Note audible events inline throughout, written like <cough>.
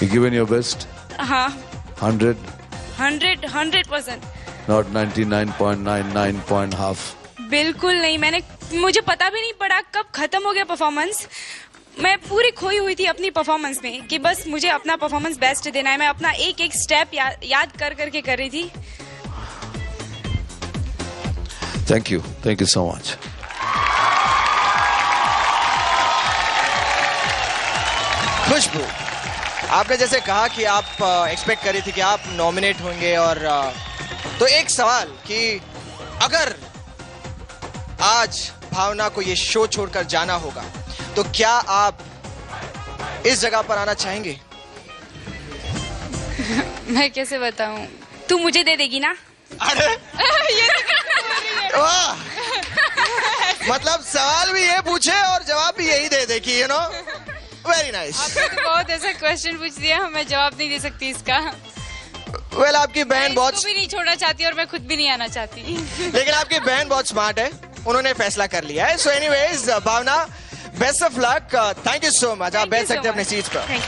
You given your best? हाँ। 100, hundred hundred percent not 99.99 point half. बिल्कुल नहीं मैंने मुझे पता भी नहीं पड़ा कब खत्म हो गया परफॉर्मेंस मैं पूरी खोई हुई थी अपनी परफॉर्मेंस में कि बस मुझे अपना परफॉर्मेंस बेस्ट देना है। मैं अपना एक एक स्टेप या, याद कर करके कर रही थी। Thank you thank you so much Khushboo. आपने जैसे कहा कि आप एक्सपेक्ट करी थी कि आप नॉमिनेट होंगे और तो एक सवाल कि अगर आज भावना को ये शो छोड़कर जाना होगा तो क्या आप इस जगह पर आना चाहेंगे? <laughs> मैं कैसे बताऊँ? तू मुझे दे देगी ना? अरे! <laughs> <laughs> वाह! मतलब सवाल भी ये पूछे और जवाब भी यही दे दे कि यू नो वेरी नाइस तो बहुत ऐसा क्वेश्चन पूछ दिया मैं जवाब नहीं दे सकती इसका। वेल well, आपकी बहन बहुत भी नहीं छोड़ना चाहती और मैं खुद भी नहीं आना चाहती। लेकिन आपकी बहन बहुत स्मार्ट है उन्होंने फैसला कर लिया है। So anyways Bhavna best of luck thank you so much आप बैठ सकते हैं अपने. सीट पर।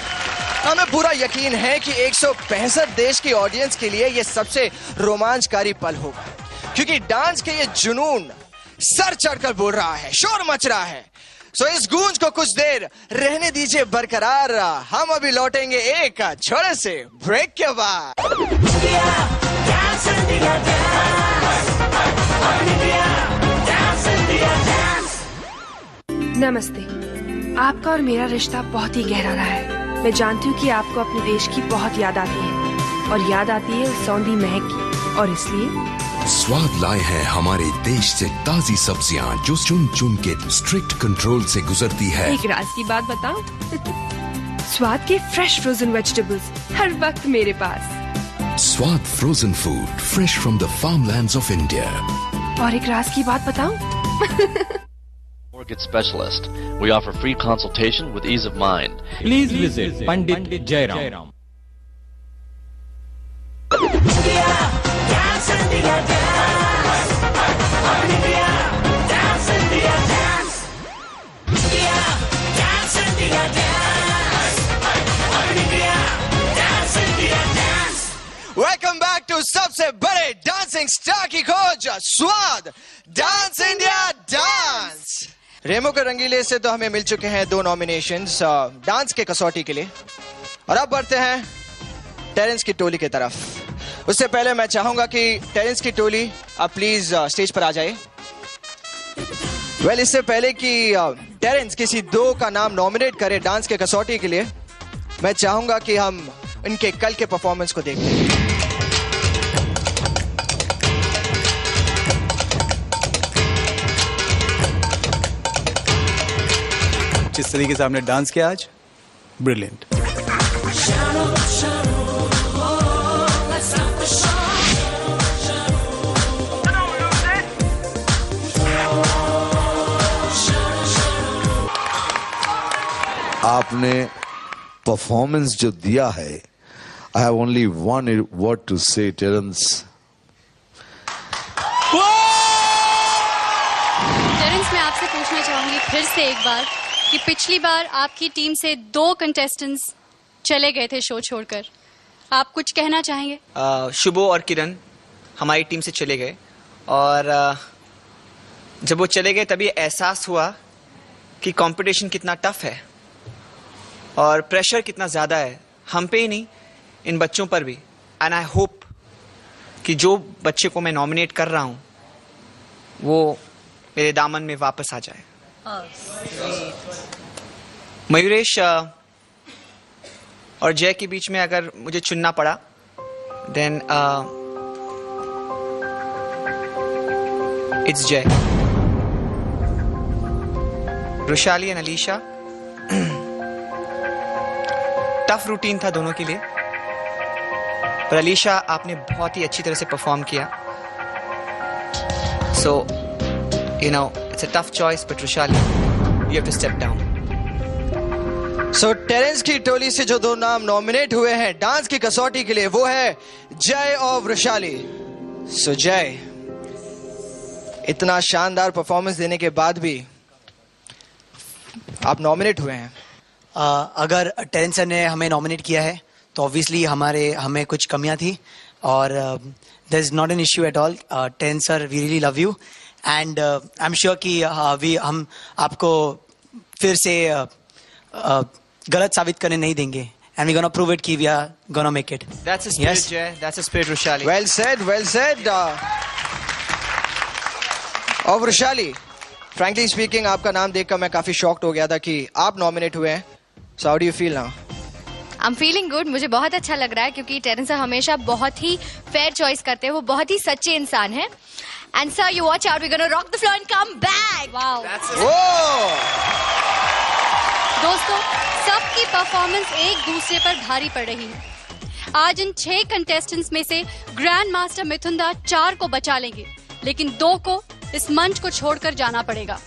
हमें पूरा यकीन है कि 165 देश की ऑडियंस के लिए ये सबसे रोमांचकारी पल होगा। क्योंकि डांस के ये जुनून सर चढ़कर बोल रहा है शोर मच रहा है। सो इस गूंज को कुछ देर रहने दीजिए बरकरार। हम अभी लौटेंगे एक छोटे से ब्रेक के बाद। नमस्ते। आपका और मेरा रिश्ता बहुत ही गहरा रहा है। मैं जानती हूँ कि आपको अपने देश की बहुत याद आती है। और याद आती है उस सौंधी महक की। और इसलिए स्वाद लाए हैं हमारे देश से ताजी सब्ज़ियाँ जो चुन चुन के स्ट्रिक्ट कंट्रोल से गुजरती है एक राज की बात बताऊँ स्वाद के फ्रेश फ्रोजन वेजिटेबल्स हर वक्त मेरे पास Swad frozen food fresh from the farmlands of India और एक राज की बात बताऊँ <laughs> Mortgage Specialist. We offer free consultation with ease of mind. Please visit Pandit Jairam. Welcome back to सबसे बड़े डांसिंग स्टार की खोज, स्वाद डांस इंडिया डांस रेमो के रंगीले से तो हमें मिल चुके हैं दो नॉमिनेशन डांस के कसौटी के लिए। और अब बढ़ते हैं टेरेंस की टोली की तरफ़। उससे पहले मैं चाहूँगा कि टेरेंस की टोली आप प्लीज़ स्टेज पर आ जाए। वेल well, इससे पहले कि टेरेंस किसी दो का नाम नॉमिनेट करे डांस के कसौटी के लिए मैं चाहूँगा कि हम इनके कल के परफॉर्मेंस को देखें। जिस तरीके से आपने डांस किया आज ब्रिलियंट आपने परफॉर्मेंस जो दिया है I have only one word to say Terence Terence मैं आपसे पूछना चाहूँगी फिर से एक बार कि पिछली बार आपकी टीम से दो कंटेस्टेंट्स चले गए थे शो छोड़कर। आप कुछ कहना चाहेंगे? शुभो और किरण हमारी टीम से चले गए और जब वो चले गए तभी एहसास हुआ कि कंपटीशन कितना टफ है। और प्रेशर कितना ज़्यादा है, हम पे ही नहीं, इन बच्चों पर भी। एंड आई होप कि जो बच्चे को मैं नॉमिनेट कर रहा हूँ, वो मेरे दामन में वापस आ जाए। मयूरेश और जय के बीच में अगर मुझे चुनना पड़ा then it's Jay. Rushali and Alisha. Tough routine था दोनों के लिए। पर अलीशा, आपने बहुत ही अच्छी तरह से परफॉर्म किया। So you know it's a tough choice but Rushali you have to step down so Terence की टोली से जो दो नाम नॉमिनेट हुए हैं डांस की कसौटी के लिए, वो है जय और वृशाली सो जय, इतना शानदार परफॉर्मेंस देने के बाद भी आप नॉमिनेट हुए हैं। अगर टेरेंस सर ने हमें नॉमिनेट किया है तो ऑब्वियसली हमारे हमें कुछ कमियाँ थी और there is not an issue at all Terence sir we really love you and I am sure कि वी हम आपको फिर से uh, uh, गलत साबित करने नहीं देंगे and we gonna prove it कि we are gonna make it That's a spirit, Jay. That's a spirit, Rushali. Well said well said और वृशाली फ्रैंकली स्पीकिंग आपका नाम देखकर मैं काफ़ी शॉक्ड हो गया था कि आप नॉमिनेट हुए हैं so how do you feel now I am feeling good मुझे बहुत अच्छा लग रहा है क्योंकि टेरेंस सर हमेशा बहुत ही फेयर चॉइस करते हैं। वो बहुत ही सच्चे इंसान है। And sir you watch out we gonna rock the floor and come back wow Oh! दोस्तों सबकी परफॉर्मेंस एक दूसरे पर भारी पड़ रही है। आज इन छह कंटेस्टेंट्स में से ग्रैंड मास्टर मिथुन दा चार को बचा लेंगे। लेकिन दो को इस मंच को छोड़कर जाना पड़ेगा।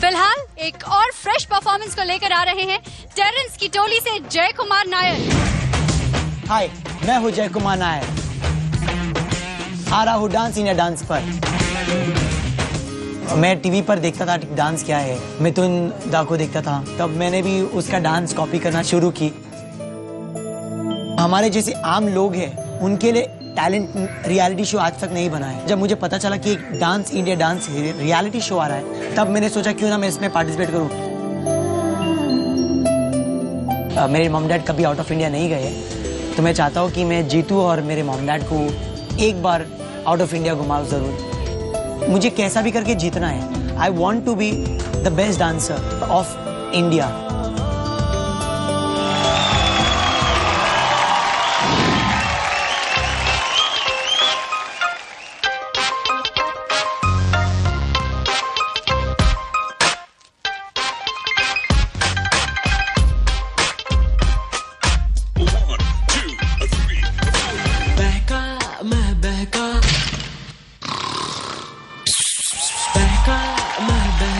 फ़िलहाल एक और फ्रेश परफॉर्मेंस को लेकर आ रहे हैं। टेरेंस की टोली से जय कुमार नायर। हाय, मैं हूँ जय कुमार नायर। आ रहा हूँ डांस, इंडिया डांस पर। मैं टीवी पर देखता था डांस क्या है। मिथुन दा को देखता था। तब मैंने भी उसका डांस कॉपी करना शुरू की। हमारे जैसे आम लोग हैं, उनके लिए टैलेंट रियलिटी शो आज तक नहीं बना है। जब मुझे पता चला कि dance, India dance reality show आ रहा है, तब मैंने सोचा, क्यों ना मैं इसमें पार्टिसिपेट करूँ? मेरे मॉम डैड कभी आउट ऑफ़ इंडिया नहीं गए तो मैं चाहता हूँ कि मैं जीतू और मेरे मॉम डैड को एक बार आउट ऑफ़ इंडिया घुमाऊँ ज़रूर। मुझे कैसा भी करके जीतना है I want to be the best dancer of India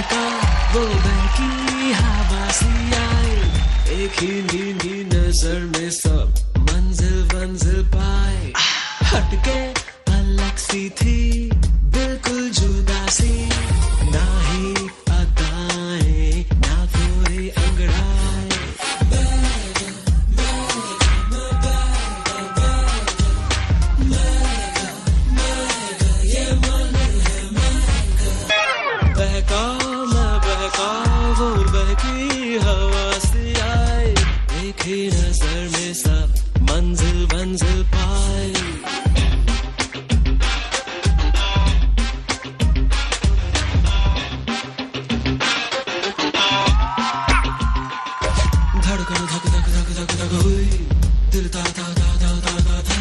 बहका वो बहकी हवा सी आई। एक ही नीली नज़र में सब मंजिल मंजिल पाए। हटके अलग सी थी। दिल ता ता ता ता ता ता था।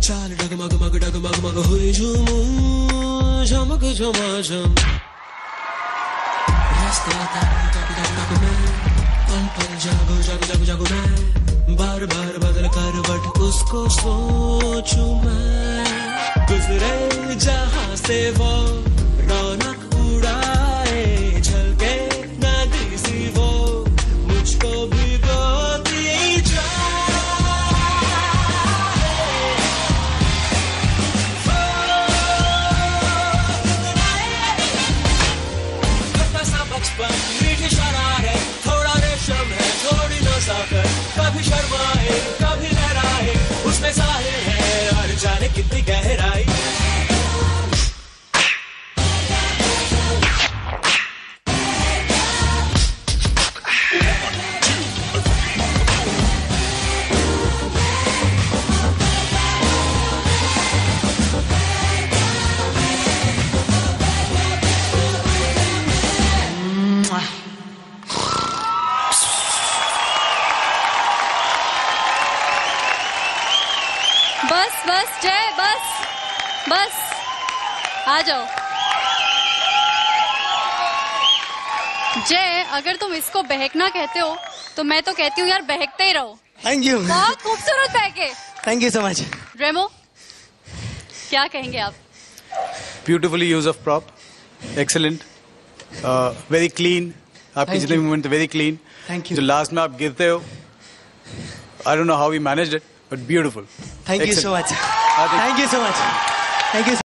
चाल डगमग, मग डगमग, मग हुई झूमू। झमक झमाझम रास्ते तक तक तक तक मैं। पल पल जागो जागो जागो जागो मैं। बार बार बदल कर बट उसको सोचू मैं। गुजरे जहाँ से वो बस बस जय बस बस। आ जाओ। जय अगर तुम इसको बहकना कहते हो तो मैं तो कहती हूँ यार बहकते ही रहो। थैंक यू बहुत खूबसूरत बहके thank you so much Remo क्या कहेंगे आप? Beautifully use of prop excellent very clean आपके जितने movement very clean thank you जो लास्ट में आप गिरते हो I don't know how we managed it but beautiful. Thank Excellent. you so much. Thank you so much. Thank you. So